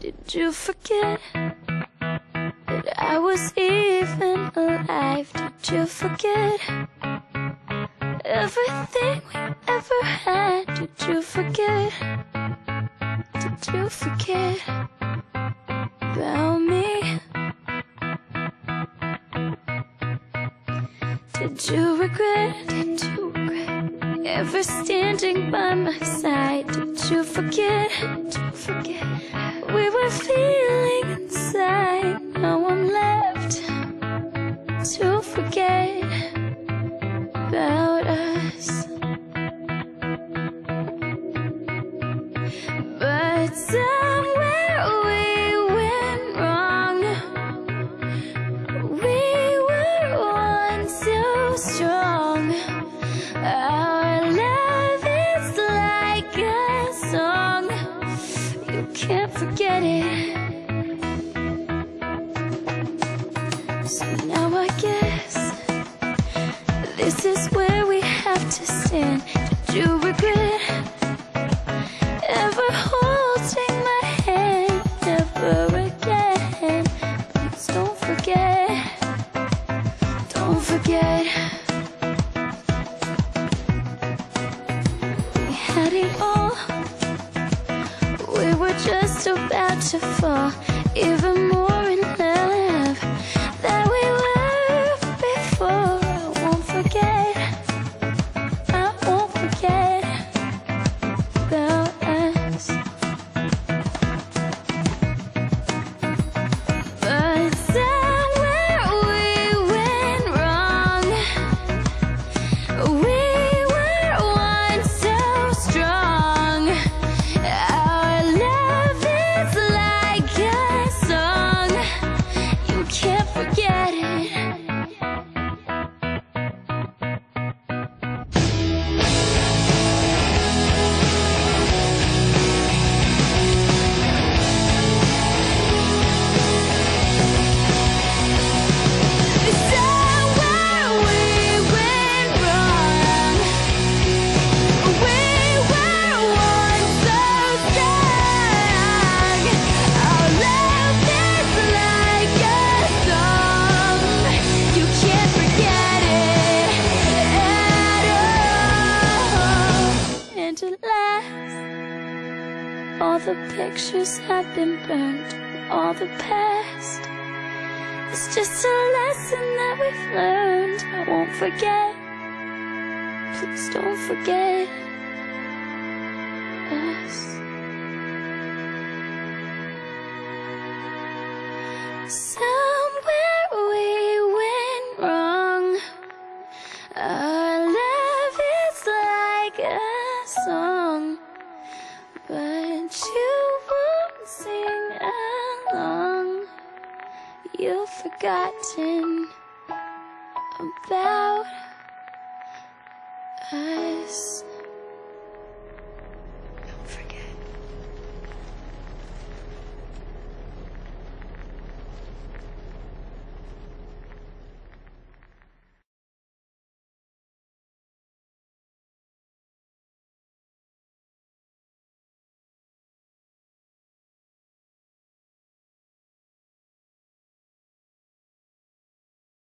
Did you forget that I was even alive? Did you forget everything we ever had? Did you forget? Did you forget about me? Did you regret? Did you regret ever standing by my side? Did you forget? to forget we were feeling inside? Now I'm left to forget about us. But somewhere we went wrong. We were once so strong. Our love can't forget it. So now I guess this is where we have to stand. Did you regret ever holding my hand ever again? Please don't forget. Don't forget. We had it all. We were just about to fall, And last, all the pictures have been burned. All the past. It's just a lesson that we've learned. I won't forget. Please don't forget us. Somewhere forgotten about us.